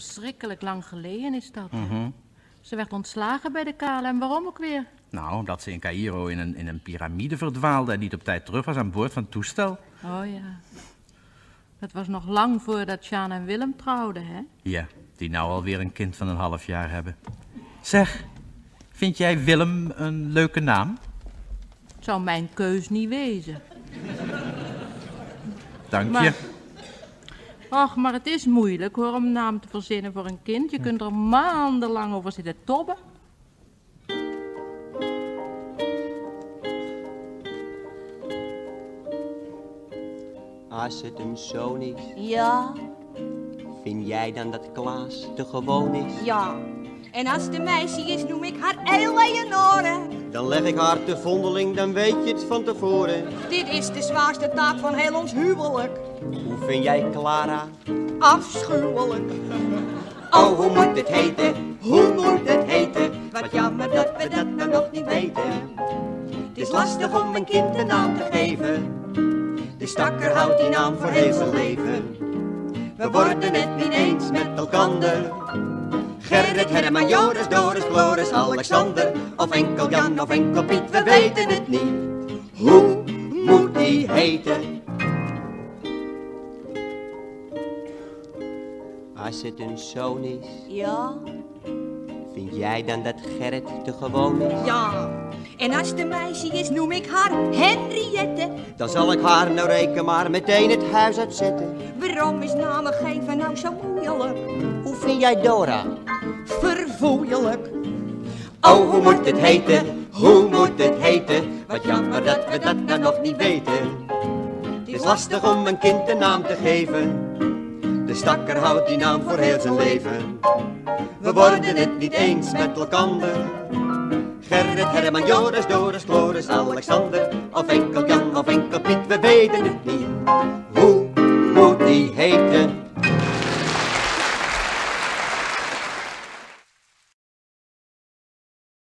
Verschrikkelijk lang geleden is dat. Mhm. Ze werd ontslagen bij de KLM. Waarom ook weer? Nou, omdat ze in Cairo in een, in een piramide verdwaalde en niet op tijd terug was aan boord van het toestel. Oh ja. Dat was nog lang voordat Sjaan en Willem trouwden, hè? Ja, die nou alweer een kind van een half jaar hebben. Zeg, vind jij Willem een leuke naam? Zou mijn keus niet wezen. Dank Maar- je. Och, maar het is moeilijk hoor, om een naam te verzinnen voor een kind. Je kunt er maandenlang over zitten tobben. Als het een zoon is, Ja, vind jij dan dat Klaas te gewoon is? ja. En als de meisje is, noem ik haar Eleonore. Dan leg ik haar te vondeling, dan weet je het van tevoren. Dit is de zwaarste taak van heel ons huwelijk. Hoe vind jij Clara? Afschuwelijk. Oh, hoe moet het heten? Hoe moet het heten? Wat jammer dat we dat nou nog niet weten. Het is lastig om een kind een naam te geven. De stakker houdt die naam voor heel zijn leven. We worden het niet eens met elkander. Gerrit, Herman, Joris, Doris, Floris, Alexander. Of enkel Jan of enkel Piet, we weten het niet. Hoe moet die heten? Als het een zoon is, Ja, vind jij dan dat Gerrit te gewoon is? ja. En als de meisje is, noem ik haar Henriette. Dan zal ik haar nou reken maar meteen het huis uitzetten. Waarom is namen geven nou zo moeilijk? Hoe vind jij Dora? Verfoeilijk. Oh, hoe moet het heten? Hoe moet het heten? Wat jammer dat we dat nou nog niet weten. Het is lastig om een kind een naam te geven. De stakker houdt die naam voor heel zijn leven. We worden het niet eens met elkander. Gerrit, Herman, Joris, Doris, Floris, Alexander. Of enkel Jan of enkel Piet, we weten het niet. Hoe moet die heten?